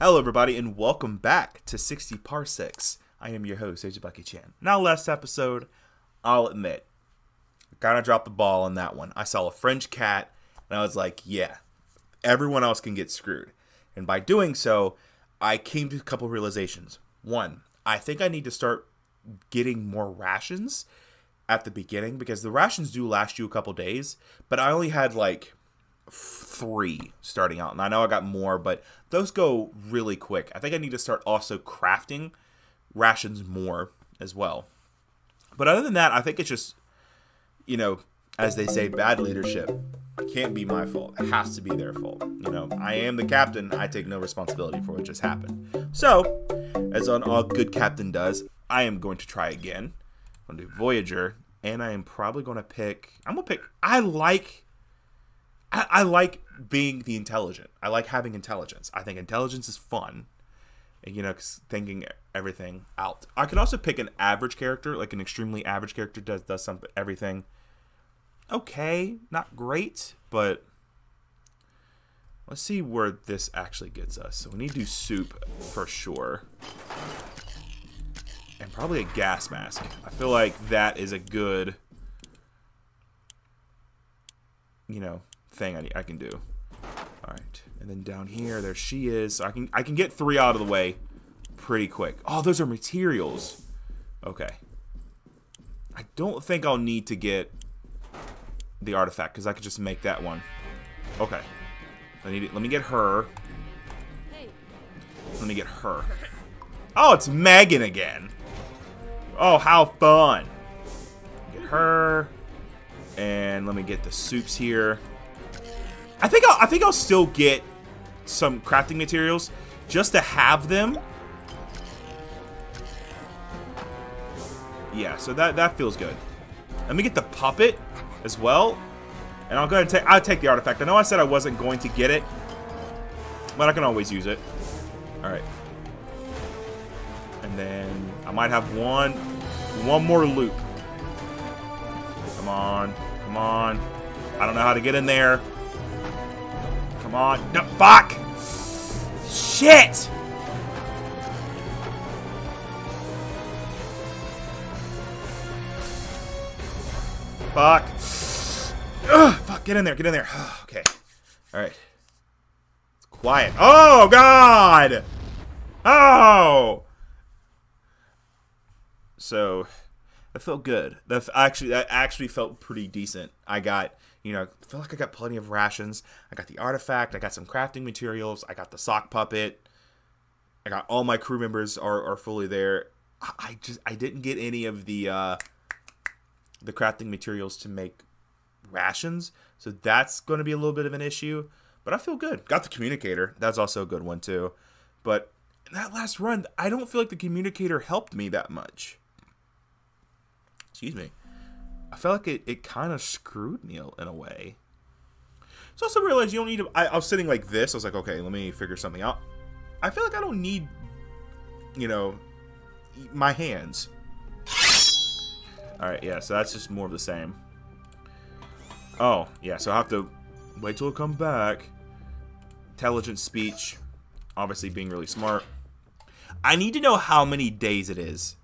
Hello, everybody, and welcome back to 60 Parsecs. I am your host, Blackie Chan. Now, last episode, I'll admit, I kind of dropped the ball on that one. I saw a French cat, and I was like, yeah, everyone else can get screwed. And by doing so, I came to a couple realizations. One, I think I need to start getting more rations at the beginning because the rations do last you a couple days, but I only had like three starting out. And I know I got more, but those go really quick. I think I need to start also crafting rations more as well. But other than that, I think it's just, you know, as they say, bad leadership can't be my fault. It has to be their fault. You know, I am the captain. I take no responsibility for what just happened. So, as on all good captain does, I am going to try again. I'm going to do Voyager, and I am probably going to pick. I'm going to pick. I like I, I like being the intelligent. I like having intelligence. I think intelligence is fun. You know, thinking everything out. I could also pick an average character, like an extremely average character does does something everything. Okay, not great, but let's see where this actually gets us. So we need to do soup for sure. And probably a gas mask. I feel like that is a good you know, thing I, I can do. All right, and then down here, there she is. So I can I can get three out of the way pretty quick. Oh, those are materials. Okay. I don't think I'll need to get the artifact because I could just make that one. Okay. I need it. Let me get her. Let me get her. Oh, it's Megan again. Oh, how fun. Get her. And let me get the soups here. I think I'll, I think I'll still get some crafting materials just to have them. Yeah, so that that feels good. Let me get the puppet as well. And I'll go and take I'll take the artifact. I know I said I wasn't going to get it, but I can always use it. Alright. And then I might have one one more loop. Come on. Come on. I don't know how to get in there. Come on. No, fuck! Shit! Fuck. Ugh, fuck, get in there, get in there. okay. Alright. It's quiet. Oh, God! Oh! So, that felt good. That actually, that actually felt pretty decent. I got you know, I feel like I got plenty of rations. I got the artifact. I got some crafting materials. I got the sock puppet. I got all my crew members are, are fully there. I just I didn't get any of the uh, the crafting materials to make rations, so that's going to be a little bit of an issue. But I feel good. Got the communicator. That's also a good one too. But in that last run, I don't feel like the communicator helped me that much. Excuse me. I felt like it, it kind of screwed me in a way. So I also realized you don't need to. I, I was sitting like this. I was like, okay, let me figure something out. I feel like I don't need, you know, my hands. All right, yeah. So that's just more of the same. Oh, yeah. So I have to wait till it comes back. Intelligent speech, obviously being really smart. I need to know how many days it is,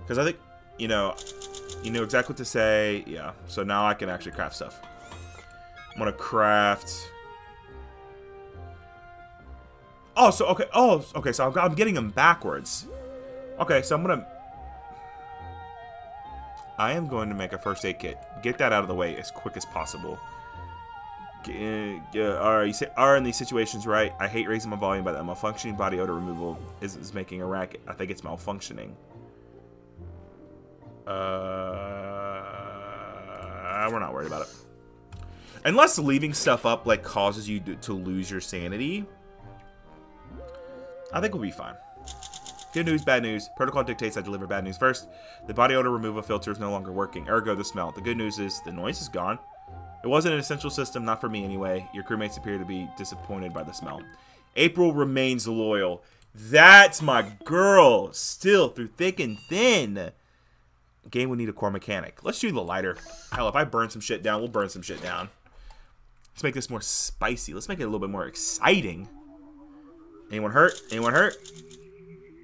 because I think you know you knew exactly what to say. Yeah, so now I can actually craft stuff. I'm gonna craft... Oh, so, okay, oh, okay, so I'm, getting them backwards. Okay, so I'm gonna... I am going to make a first aid kit. Get that out of the way as quick as possible. Are you say are in these situations right? I hate raising my volume, but a malfunctioning body odor removal is, is making a racket. I think it's malfunctioning. Uh, we're not worried about it. Unless leaving stuff up like causes you to, to lose your sanity, I think we'll be fine. Good news, bad news. Protocol dictates I deliver bad news first. The body odor removal filter is no longer working. Ergo, the smell. The good news is the noise is gone. It wasn't an essential system, not for me anyway. Your crewmates appear to be disappointed by the smell. April remains loyal. That's my girl. Still through thick and thin. Game would need a core mechanic. Let's do the lighter. Hell, if I burn some shit down, we'll burn some shit down. Let's make this more spicy. Let's make it a little bit more exciting. Anyone hurt? Anyone hurt?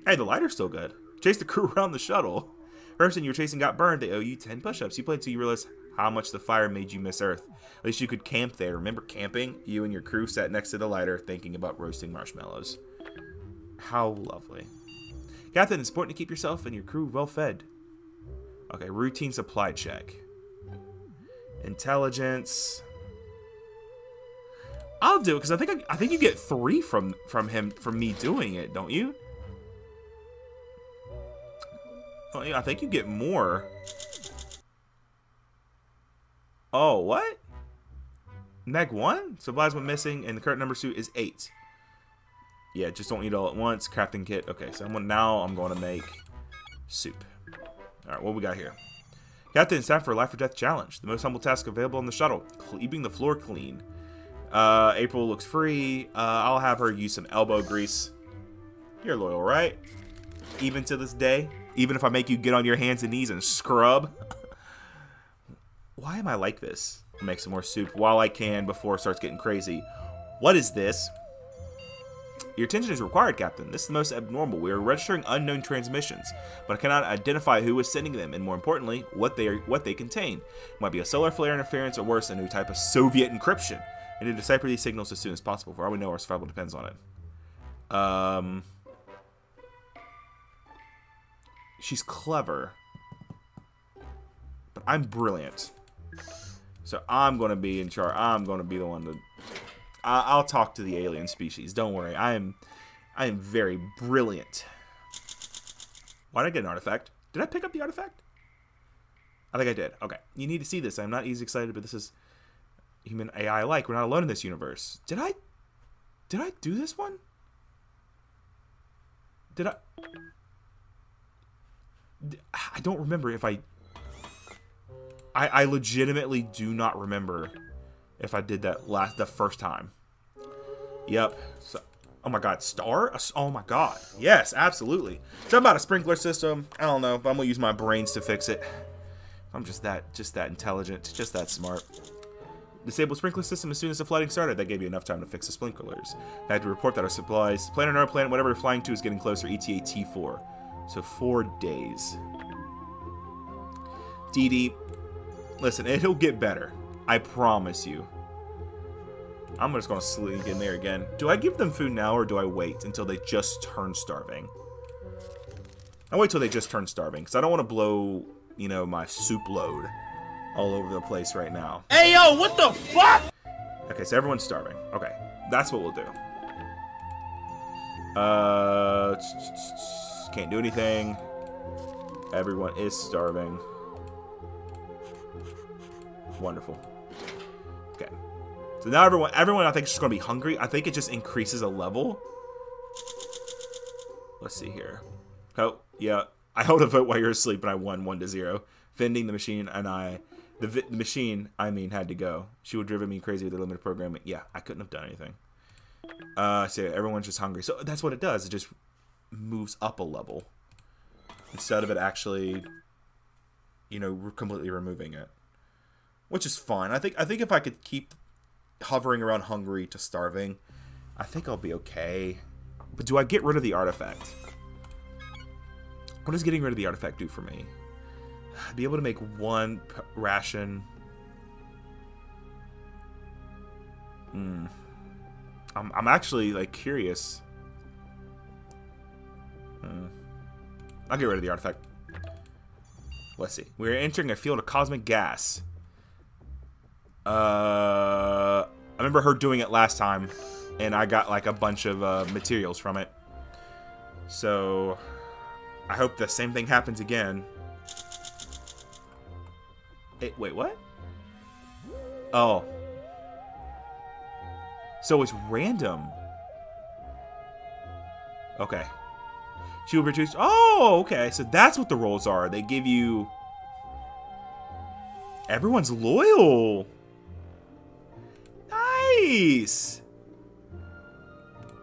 Hey, the lighter's still good. Chase the crew around the shuttle. Person you were chasing got burned. They owe you 10 push-ups. You played until you realize how much the fire made you miss Earth. At least you could camp there. Remember camping? You and your crew sat next to the lighter thinking about roasting marshmallows. How lovely. Captain, it's important to keep yourself and your crew well fed. Okay, routine supply check. Intelligence. I'll do it because I think I, I, think you get three from from him from me doing it, don't you? Oh, yeah, I think you get more. Oh, what? Meg one? Supplies went missing, and the current number suit is eight. Yeah, just don't eat all at once. Crafting kit. Okay, so I'm now I'm going to make soup. All right, what we got here? Captain, it's time for a life or death challenge. The most humble task available on the shuttle: keeping the floor clean. Uh, April looks free. Uh, I'll have her use some elbow grease. You're loyal, right? Even to this day, even if I make you get on your hands and knees and scrub. Why am I like this? Make some more soup while I can before it starts getting crazy. What is this? Your attention is required, Captain. This is the most abnormal. We are registering unknown transmissions, but I cannot identify who is sending them, and more importantly, what they are, what they contain. It might be a solar flare interference, or worse, a new type of Soviet encryption. I need to decipher these signals as soon as possible. For all we know, our survival depends on it. Um, she's clever, but I'm brilliant. So I'm going to be in charge. I'm going to be the one to I will talk to the alien species. Don't worry. I am I am very brilliant. Why did I get an artifact? Did I pick up the artifact? I think I did. Okay. You need to see this. I'm not easy excited, but this is human AI like. We're not alone in this universe. Did I did I do this one? Did I I don't remember if I I, I legitimately do not remember if I did that last the first time. Yep. So, oh my god, star? Oh my god. Yes, absolutely. Something about a sprinkler system. I don't know, but I'm gonna use my brains to fix it. I'm just that just that intelligent, just that smart. Disable sprinkler system as soon as the flooding started. That gave you enough time to fix the sprinklers. I had to report that our supplies, planet or planet, whatever we're flying to, is getting closer. ETA T4. So four days. DD, listen, it'll get better. I promise you. I'm just gonna sneak in there again. Do I give them food now or do I wait until they just turn starving? I wait till they just turn starving because I don't want to blow, you know, my soup load all over the place right now. Hey yo, what the fuck? Okay, so everyone's starving. Okay, that's what we'll do. Uh, can't do anything. Everyone is starving. Wonderful. So now everyone, everyone I think is just going to be hungry. I think it just increases a level. Let's see here. Oh, yeah. I held a vote while you were asleep and I won 1 to 0. Fending the machine and I... The, the machine, I mean, had to go. She would driven me crazy with the limited programming. Yeah, I couldn't have done anything. Uh, so everyone's just hungry. So that's what it does. It just moves up a level. Instead of it actually, you know, completely removing it. Which is fine. I think I think if I could keep hovering around hungry to starving. I think I'll be okay. But do I get rid of the artifact? What does getting rid of the artifact do for me? I'd Be able to make one ration. Hmm. I'm, I'm actually, like, curious. Hmm. I'll get rid of the artifact. Let's see. We're entering a field of cosmic gas. Uh, I remember her doing it last time, and I got like a bunch of uh, materials from it. So, I hope the same thing happens again. It, wait, what? Oh. So it's random. Okay. She will reduce. Oh, okay. So that's what the roles are. They give you. Everyone's loyal. Nice!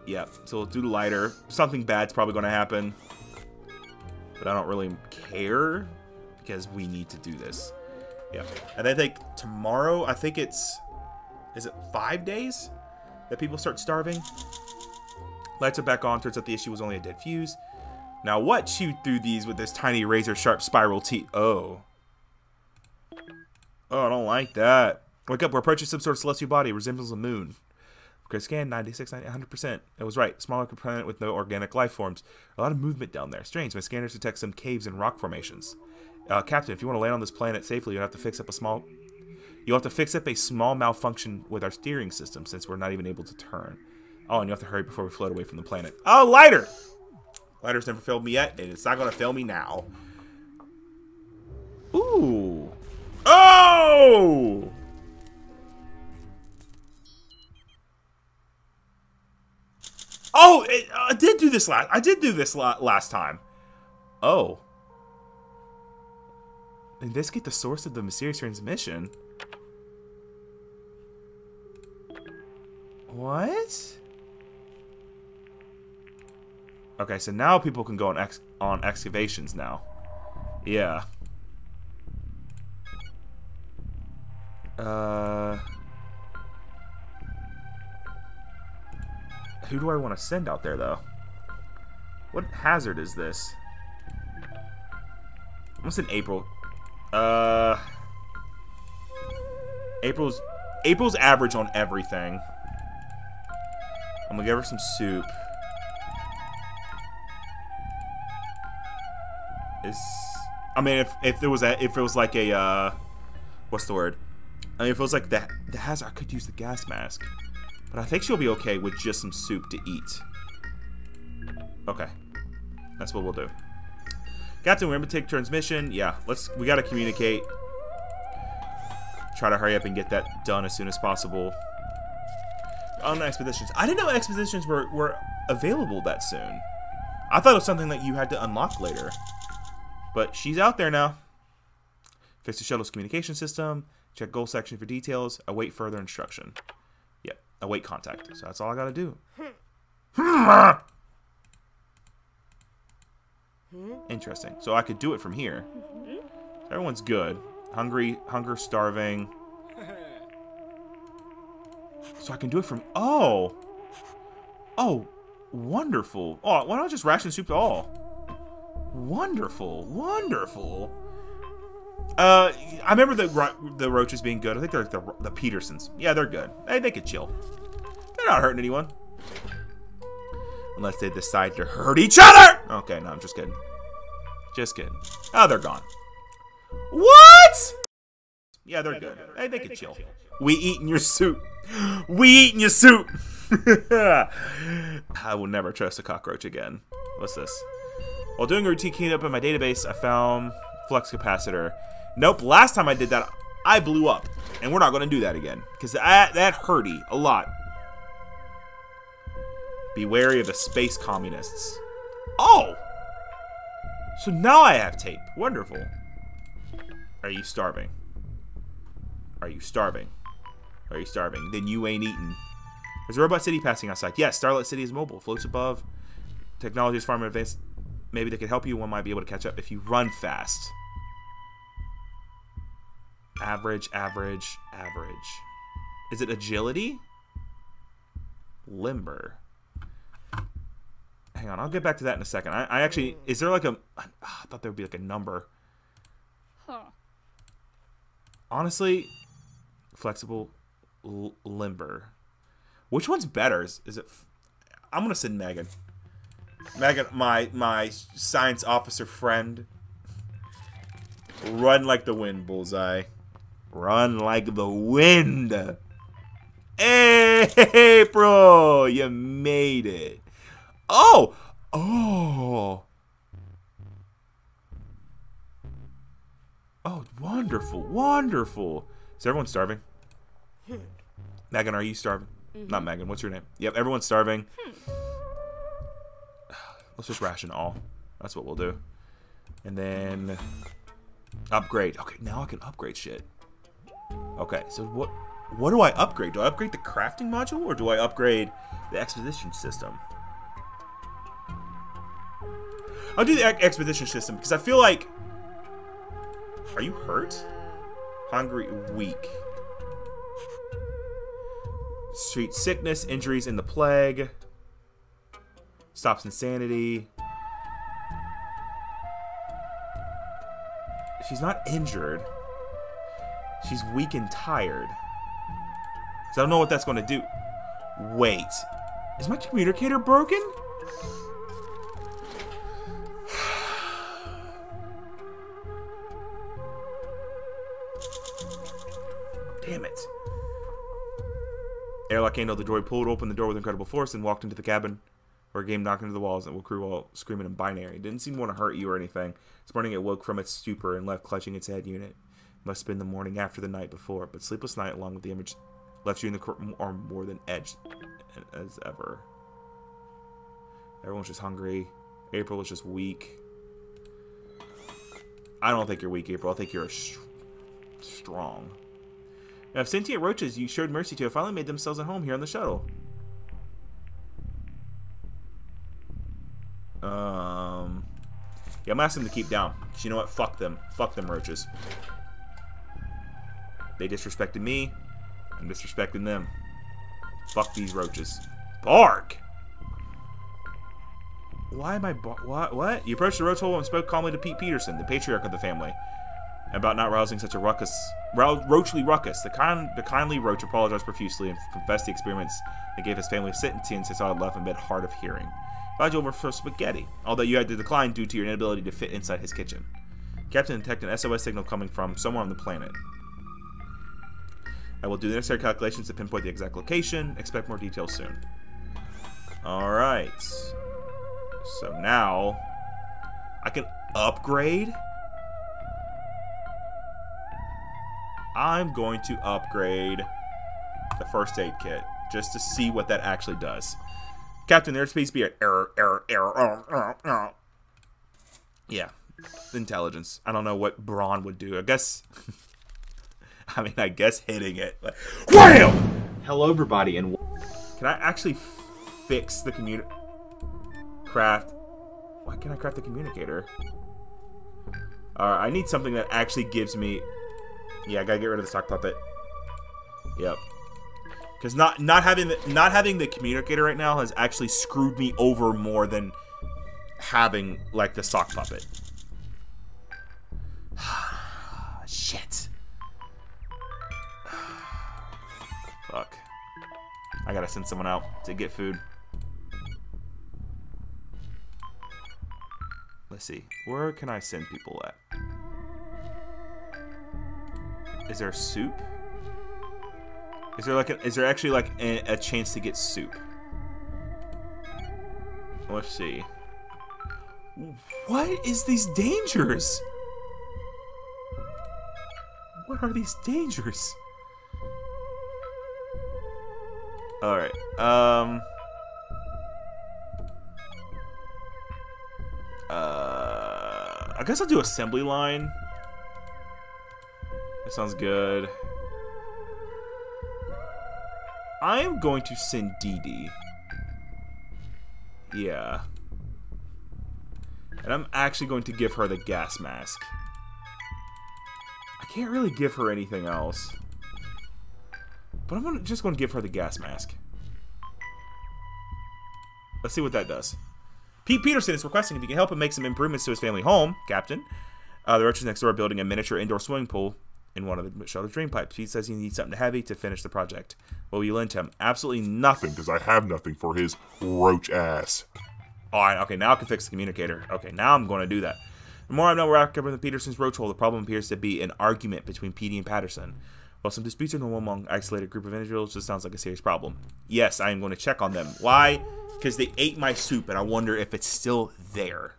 Yep, so we'll do the lighter. Something bad's probably going to happen. But I don't really care because we need to do this. Yep. And I think tomorrow, I think it's... Is it five days that people start starving? Lights are back on. Turns out the issue was only a dead fuse. Now what chewed through these with this tiny razor sharp spiral teeth? Oh. Oh, I don't like that. Wake up, we're approaching some sort of celestial body. resembles a moon. Okay, scan 96, 100%. It was right. Smaller planet with no organic life forms. A lot of movement down there. Strange. My scanners detect some caves and rock formations. Uh, Captain, if you want to land on this planet safely, you'll have to fix up a small. You'll have to fix up a small malfunction with our steering system since we're not even able to turn. Oh, and you have to hurry before we float away from the planet. Oh, lighter! Lighter's never failed me yet, and it's not going to fail me now. Ooh. Oh! Oh, it, uh, I did do this last. I did do this la last time. Oh. Investigate the source of the mysterious transmission. What? Okay, so now people can go on ex on excavations now. Yeah. Uh. Who do I want to send out there, though? What hazard is this? I'm gonna send April. Uh. April's April's average on everything. I'm gonna give her some soup. Is I mean, if if there was a if it was like a uh, what's the word? I mean, if it was like that, the hazard, I could use the gas mask, but I think she'll be okay with just some soup to eat. Okay, that's what we'll do. Captain, we're gonna take transmission. Yeah, let's. We gotta communicate. Try to hurry up and get that done as soon as possible. On expeditions, I didn't know expeditions were were available that soon. I thought it was something that you had to unlock later. But she's out there now. Fix the shuttle's communication system. Check goal section for details. Await further instruction. Await contact. So that's all I gotta do. Hmm. Interesting. So I could do it from here. Everyone's good. Hungry, hunger, starving. So I can do it from... Oh! Oh, wonderful. Oh, why not just ration soup to all? Wonderful, wonderful. Uh, I remember the the roaches being good. I think they're the, the Petersons. Yeah, they're good. They, they could chill. They're not hurting anyone. Unless they decide to hurt each other! Okay, no, I'm just kidding. Just kidding. Oh, they're gone. What? Yeah, they're good. Hey, they could chill. We eating your soup. We eating your soup. I will never trust a cockroach again. What's this? While doing a routine cleanup in my database, I found flux capacitor. Nope, last time I did that, I blew up. And we're not going to do that again. Because that, that hurty a lot. Be wary of the space communists. Oh! So now I have tape. Wonderful. Are you starving? Are you starving? Are you starving? Then you ain't eating. There's a robot city passing outside. Yes, Starlight City is mobile. Floats above. Technology is far more advanced maybe they could help you. One might be able to catch up if you run fast. Average, average, average. Is it agility? Limber. Hang on, I'll get back to that in a second. I, I actually, hmm. is there like a? Ah, I thought there would be like a number. Huh. Honestly, flexible, limber. Which one's better? Is, is it? I'm gonna send Megan. Megan, my my science officer friend. Run like the wind, Bullseye. Run like the wind. Hey, April, you made it. Oh, oh. Oh, wonderful, wonderful. Is everyone starving? Hmm. Megan, are you starving? Mm -hmm. Not Megan. What's your name? Yep, everyone's starving. Let's just ration all. That's what we'll do. And then upgrade. Okay, now I can upgrade shit. Okay, so what what do I upgrade? Do I upgrade the crafting module or do I upgrade the expedition system? I'll do the expedition system because I feel like... Are you hurt? Hungry, weak. Street sickness, injuries in the plague. Stops insanity. She's not injured. She's weak and tired. So I don't know what that's going to do. Wait. Is my communicator broken? Damn it. Airlock handle, the droid pulled open the door with incredible force and walked into the cabin where a game knocked into the walls and will crew all screaming in binary. Didn't seem to want to hurt you or anything. This morning it woke from its stupor and left clutching its head unit. It must have been the morning after the night before, but sleepless night along with the image left you in the are more than edged as ever. Everyone's just hungry. April is just weak. I don't think you're weak, April. I think you're strong. Now, if sentient roaches you showed mercy to have finally made themselves at home here on the shuttle. Um, yeah, I'm asking them to keep down. Cause you know what? Fuck them. Fuck them roaches. They disrespected me. I'm disrespecting them. Fuck these roaches. Bark! Why am I what? What? You approached the roach hole and spoke calmly to Pete Peterson, the patriarch of the family, about not rousing such a ruckus, ro roachly ruckus. The kind, the kindly roach apologized profusely and confessed the experience that gave his family a sentence his odd left in bed hard of hearing. Glad you over for spaghetti, although you had to decline due to your inability to fit inside his kitchen. Captain detected an SOS signal coming from somewhere on the planet. I will do the necessary calculations to pinpoint the exact location. Expect more details soon. Alright. So now, I can upgrade. I'm going to upgrade the first aid kit just to see what that actually does. Captain, airspace be error, error, error, error, error. Yeah, intelligence. I don't know what Brawn would do. I guess I mean, I guess hitting it. But wham! Hello, everybody, and can I actually fix the communicator? Craft. Why can't I craft the communicator? Alright, I need something that actually gives me. Yeah, I gotta get rid of the sock puppet. Yep. Because not not having the not having the communicator right now has actually screwed me over more than having like the sock puppet. Shit. Fuck. I gotta send someone out to get food. Let's see. Where can I send people at? Is there soup? Is there like a, is there actually like a, a chance to get soup? Let's see. What is these dangers? What are these dangers? Alright. Um. Uh, I guess I'll do assembly line. That sounds good. I am going to send DD. Yeah. And I'm actually going to give her the gas mask. I can't really give her anything else. But I'm just going to give her the gas mask. Let's see what that does. Pete Peterson is requesting if you can help him make some improvements to his family home, Captain. Uh, the roaches next door are building a miniature indoor swimming pool in one of the shelter's drain pipes. Pete says he needs something heavy to finish the project. What will you lend him? Absolutely nothing. Because I have nothing for his roach ass. Alright, okay, now I can fix the communicator. Okay, now I'm going to do that. The more I know we're covering the Peterson's roach hole, the problem appears to be an argument between Petey and Patterson. While some disputes are normal among isolated group of individuals, this sounds like a serious problem. Yes, I am going to check on them. Why? Because they ate my soup, and I wonder if it's still there.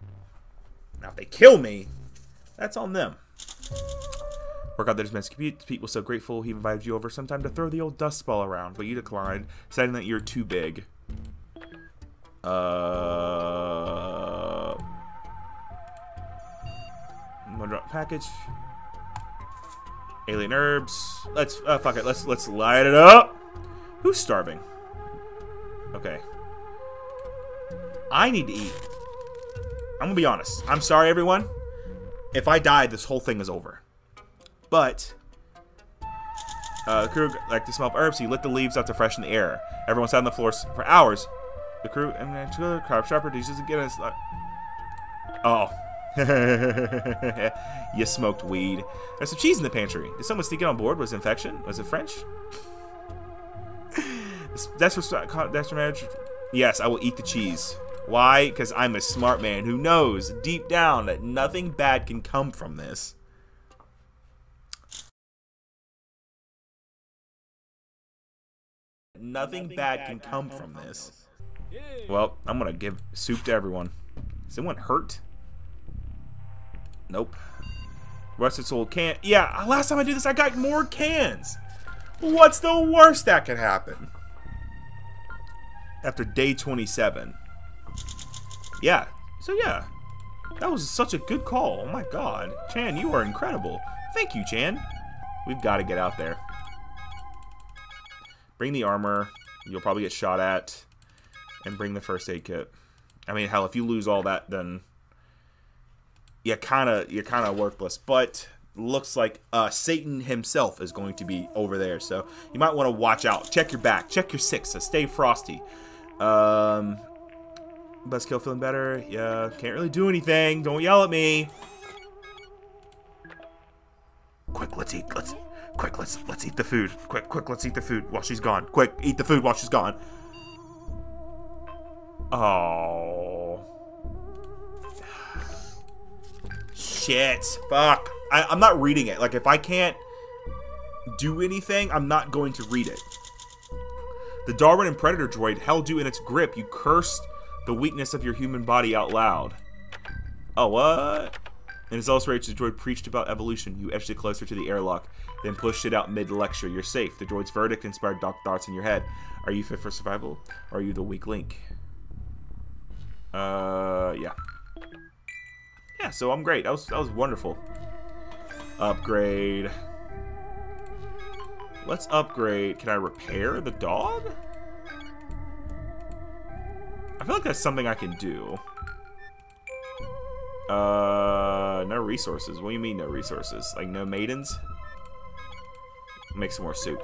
Now, if they kill me, that's on them. Work out that his commute. Pete was so grateful he invited you over sometime to throw the old dust ball around, but you declined, saying that you're too big. Uh... I'm gonna drop package. Alien herbs. Let's uh, fuck it. Let's let's light it up. Who's starving? Okay. I need to eat. I'm gonna be honest. I'm sorry, everyone. If I die, this whole thing is over. But uh, the crew like to smell of herbs, you lit the leaves up to freshen the air. Everyone sat on the floor for hours The crew and to the crab sharper uses again us. Like, oh. you smoked weed. There's some cheese in the pantry. Did someone sneak it on board? Was it infection? Was it French? that's what that's marriage. Yes, I will eat the cheese. Why? Because I'm a smart man who knows deep down that nothing bad can come from this. Nothing, bad, can come, from, this. Well, I'm gonna give soup to everyone. Is anyone hurt? Nope. Rusted soul can. Yeah, last time I did this, I got more cans. What's the worst that can happen? After day 27. Yeah. So yeah. That was such a good call. Oh my god. Chan, you are incredible. Thank you, Chan. We've got to get out there. Bring the armor. You'll probably get shot at. And bring the first aid kit. I mean, hell, if you lose all that, then you're kind of you're kind of worthless. But looks like uh, Satan himself is going to be over there, so you might want to watch out. Check your back. Check your six. So stay frosty. Um, best kill feeling better. Yeah, can't really do anything. Don't yell at me. Quick, let's eat. Let's quick. Let's let's eat the food. Quick, quick. Let's eat the food while she's gone. Quick, eat the food while she's gone. Oh. Shit. Fuck. I, I'm not reading it. Like, if I can't do anything, I'm not going to read it. The Darwin and Predator droid held you in its grip. You cursed the weakness of your human body out loud. Oh, what? In his rage, the droid preached about evolution. You edged it closer to the airlock, then pushed it out mid-lecture. You're safe. The droid's verdict inspired dark thoughts in your head. Are you fit for survival? Or are you the weak link? Uh, yeah. Yeah, so I'm great. That was, that was wonderful. Upgrade. Let's upgrade. Can I repair the dog? I feel like that's something I can do. Uh, no resources. What do you mean no resources? Like no maidens? Make some more soup.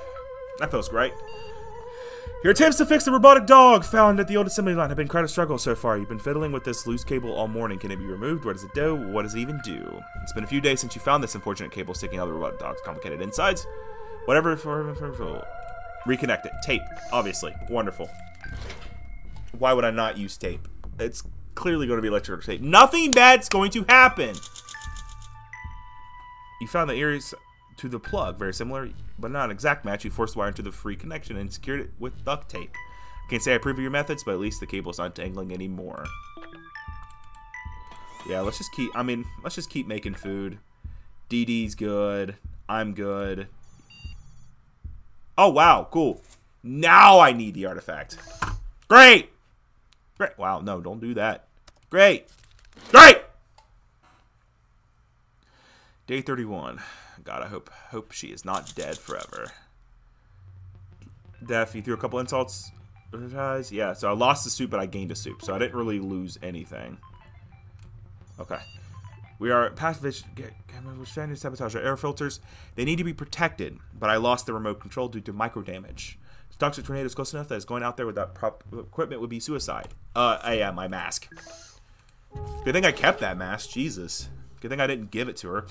That feels great. Your attempts to fix the robotic dog found at the old assembly line have been quite a struggle so far. You've been fiddling with this loose cable all morning. Can it be removed? Where does it do? What does it even do? It's been a few days since you found this unfortunate cable sticking out of the robotic dog's complicated insides. Whatever for, for, for reconnect it. Tape, obviously. Wonderful. Why would I not use tape? It's clearly going to be electrical tape. Nothing bad's going to happen. You found the ears to the plug, very similar, but not an exact match. You forced the wire into the free connection and secured it with duct tape. I can't say I approve of your methods, but at least the cable's not dangling anymore. Yeah, let's just keep, I mean, let's just keep making food. DD's good. I'm good. Oh, wow, cool. Now I need the artifact. Great! Great. Wow, no, don't do that. Great! Great! Day 31. God, I hope hope she is not dead forever. Def, you threw a couple insults. Yeah, so I lost the soup, but I gained a soup, so I didn't really lose anything. Okay. We are which standing sabotage our air filters. They need to be protected, but I lost the remote control due to micro damage. Toxic tornado is close enough that going out there with that prop equipment would be suicide. Uh, yeah, my mask. Good thing I kept that mask. Jesus. Good thing I didn't give it to her.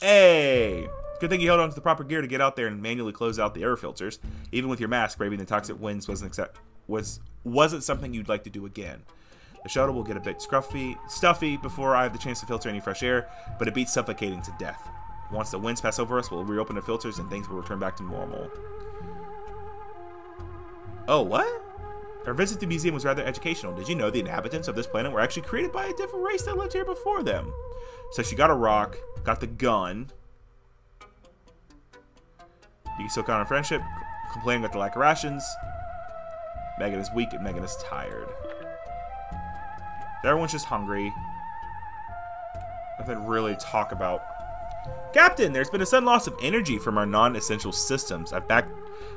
Hey! Good thing you held on to the proper gear to get out there and manually close out the air filters. Even with your mask, braving the toxic winds wasn't accept was wasn't something you'd like to do again. The shuttle will get a bit scruffy, stuffy before I have the chance to filter any fresh air, but it beats suffocating to death. Once the winds pass over us, we'll reopen the filters and things will return back to normal. Oh, what? Our visit to the museum was rather educational. Did you know the inhabitants of this planet were actually created by a different race that lived here before them? So she got a rock, got the gun. You can still count on friendship, complaining about the lack of rations. Megan is weak and Megan is tired. Everyone's just hungry. Nothing really talk about. Captain, there's been a sudden loss of energy from our non-essential systems. I've back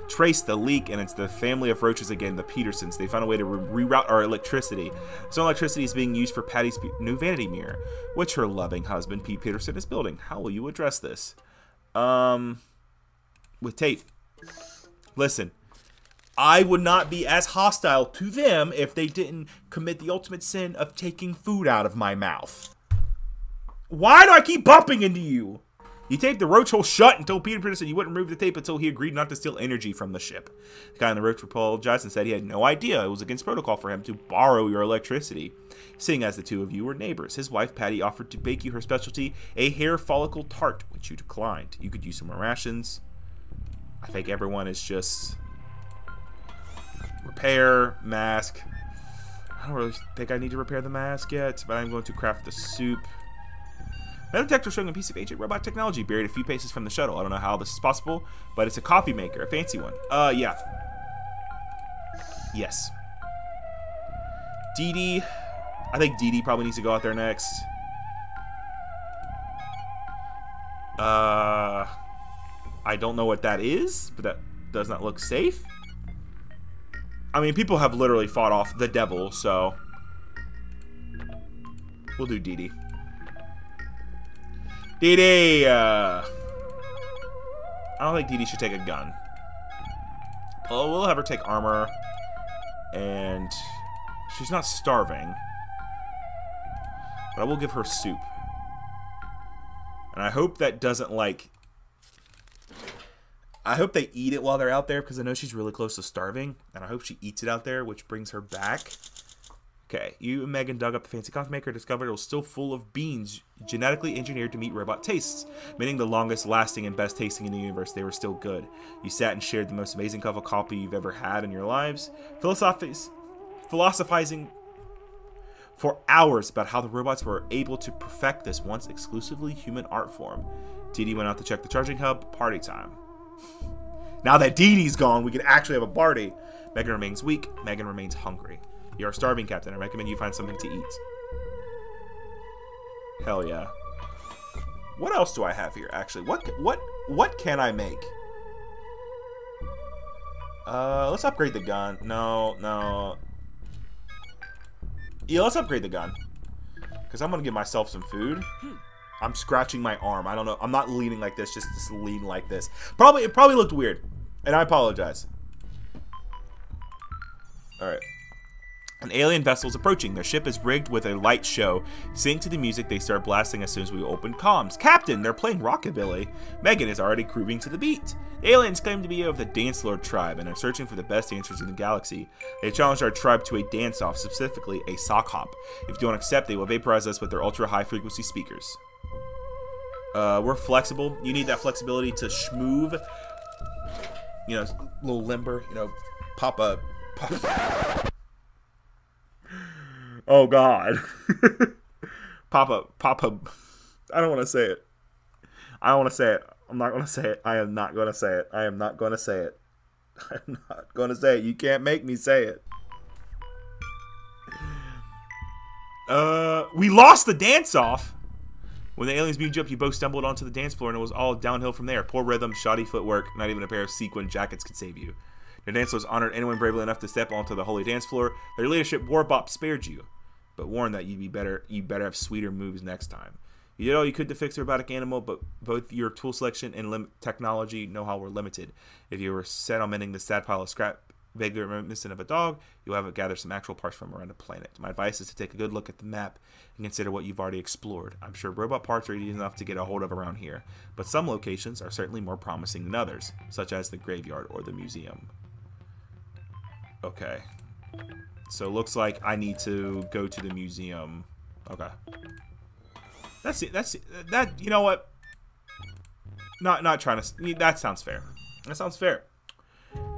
traced the leak, and it's the family of roaches again, the Petersons. They found a way to re reroute our electricity. Some electricity is being used for Patty's new vanity mirror, which her loving husband, Pete Peterson, is building. How will you address this? Um, with tape. Listen, I would not be as hostile to them if they didn't commit the ultimate sin of taking food out of my mouth. Why do I keep bumping into you? He taped the roach hole shut and told Peter Peterson he wouldn't remove the tape until he agreed not to steal energy from the ship. The guy in the roach apologized and said he had no idea it was against protocol for him to borrow your electricity. Seeing as the two of you were neighbors, his wife Patty offered to bake you her specialty, a hair follicle tart, which you declined. You could use some more rations. I think everyone is just repair mask. I don't really think I need to repair the mask yet, but I'm going to craft the soup. Metal detector showing a piece of ancient robot technology buried a few paces from the shuttle. I don't know how this is possible, but it's a coffee maker, a fancy one. Uh, yeah. Yes. Dee Dee. I think Dee Dee probably needs to go out there next. Uh, I don't know what that is, but that does not look safe. I mean, people have literally fought off the devil, so we'll do Dee Dee. Dee! Uh, I don't think Dee should take a gun. Well, we'll have her take armor. And she's not starving. But I will give her soup. And I hope that doesn't, like... I hope they eat it while they're out there, because I know she's really close to starving. And I hope she eats it out there, which brings her back. Okay, you and Megan dug up the fancy coffee maker, discovered it was still full of beans genetically engineered to meet robot tastes, meaning the longest lasting and best tasting in the universe, they were still good. You sat and shared the most amazing cup of coffee you've ever had in your lives, philosophizing for hours about how the robots were able to perfect this once exclusively human art form. Dee went out to check the charging hub, party time. Now that Dee's gone, we can actually have a party. Megan remains weak, Megan remains hungry. You're starving, Captain. I recommend you find something to eat. Hell yeah. What else do I have here, actually? What what what can I make? Uh, let's upgrade the gun. No, no. Yeah, let's upgrade the gun. Because I'm going to give myself some food. I'm scratching my arm. I don't know. I'm not leaning like this, just, just lean like this. Probably, it probably looked weird. And I apologize. Alright. An alien vessel is approaching. Their ship is rigged with a light show. Sync to the music, they start blasting as soon as we open comms. Captain, they're playing rockabilly. Megan is already grooving to the beat. The aliens claim to be of the Dance Lord tribe and are searching for the best dancers in the galaxy. They challenge our tribe to a dance-off, specifically a sock hop. If you don't accept, they will vaporize us with their ultra-high frequency speakers. Uh, we're flexible. You need that flexibility to schmoove. You know, a little limber. You know, pop a... Pop Oh God. Papa, Papa. I don't want to say it. I don't want to say it. I'm not going to say it. I am not going to say it. I am not going to say it. I'm not going to say it. You can't make me say it. Uh, we lost the dance off. When the aliens beamed you up, you both stumbled onto the dance floor, and it was all downhill from there. Poor rhythm, shoddy footwork. Not even a pair of sequin jackets could save you. Your dance was honored anyone bravely enough to step onto the holy dance floor. Their leadership, Warbop, spared you but warned that you'd be better you better have sweeter moves next time. You did all you could to fix the robotic animal, but both your tool selection and lim- technology know-how were limited. If you were set on mending the sad pile of scrap vaguely reminiscent of a dog, you'll have to gather some actual parts from around the planet. My advice is to take a good look at the map and consider what you've already explored. I'm sure robot parts are easy enough to get a hold of around here, but some locations are certainly more promising than others, such as the graveyard or the museum. Okay. So looks like I need to go to the museum. Okay. That's it. That's it. That, you know what? Not not trying to... That sounds fair. That sounds fair.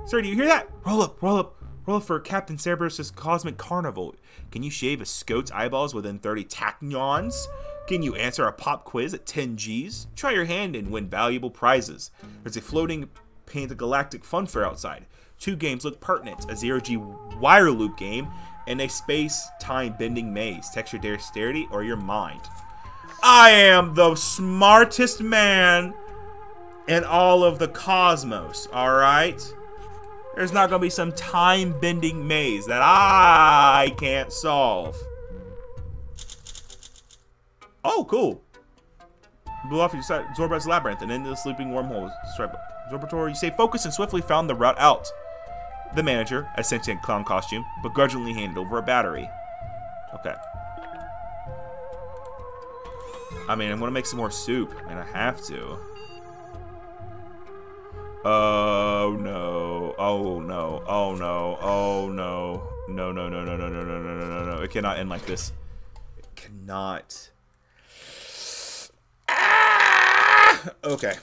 Sir, do you hear that? Roll up, roll up. Roll up for Captain Cerberus' Cosmic Carnival. Can you shave a scout's eyeballs within 30 tachyons? Can you answer a pop quiz at 10 G's? Try your hand and win valuable prizes. There's a floating galactic fun fair outside. Two games look pertinent a zero G wire loop game and a space time bending maze. Test your dexterity or your mind. I am the smartest man in all of the cosmos, alright? There's not going to be some time bending maze that I can't solve. Oh, cool. Blew off your Zorbot's labyrinth and into the sleeping wormhole. Zorbator, you stay focused and swiftly found the route out. the manager, a sentient clown costume, begrudgingly handed over a battery. Okay. I mean, I'm gonna make some more soup. Mean, I have to. Oh no! Oh no! Oh no! Oh no! No! No! No! No! No! No! No! No! No! No! No! It cannot end like this. It cannot. Ah! Okay.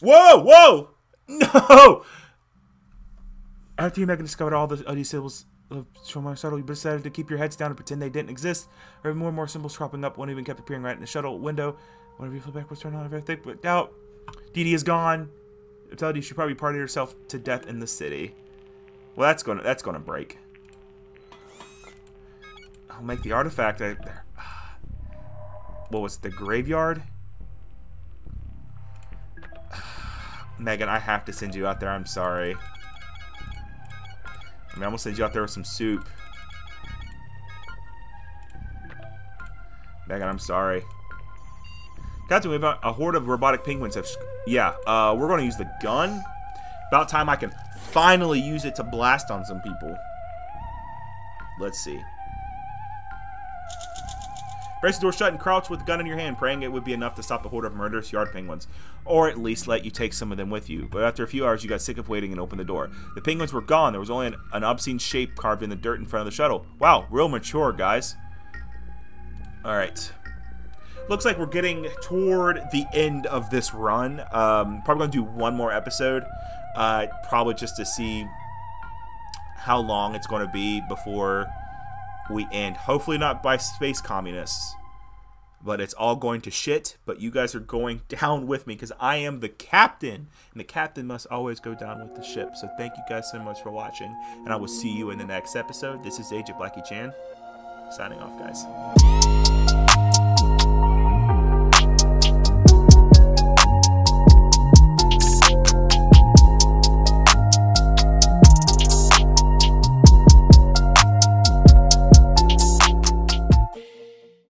Whoa! Whoa! No! After you, Megan, discovered all the these symbols of my shuttle, you decided to keep your heads down and pretend they didn't exist. There were more and more symbols cropping up. One even kept appearing right in the shuttle window. Whenever you flip backwards, turn on everything, but out. Dee Dee is gone. I told you she probably partied herself to death in the city. Well, that's gonna that's gonna break. I'll make the artifact. I, what was it, the graveyard? Megan, I have to send you out there. I'm sorry. I mean, I'm gonna send you out there with some soup. Megan, I'm sorry. To me about a horde of robotic penguins have. Yeah, uh, we're gonna use the gun. About time I can finally use it to blast on some people. Let's see. Brace the door shut and crouch with the gun in your hand, praying it would be enough to stop the horde of murderous yard penguins, or at least let you take some of them with you. But after a few hours, you got sick of waiting and opened the door. The penguins were gone. There was only an, an obscene shape carved in the dirt in front of the shuttle. Wow, real mature, guys. All right. Looks like we're getting toward the end of this run. Um, probably going to do one more episode, uh, probably just to see how long it's going to be before we end. Hopefully not by space communists. But it's all going to shit. But you guys are going down with me because I am the captain. And the captain must always go down with the ship. So thank you guys so much for watching. And I will see you in the next episode. This is Agent Blackie Chan. Signing off, guys.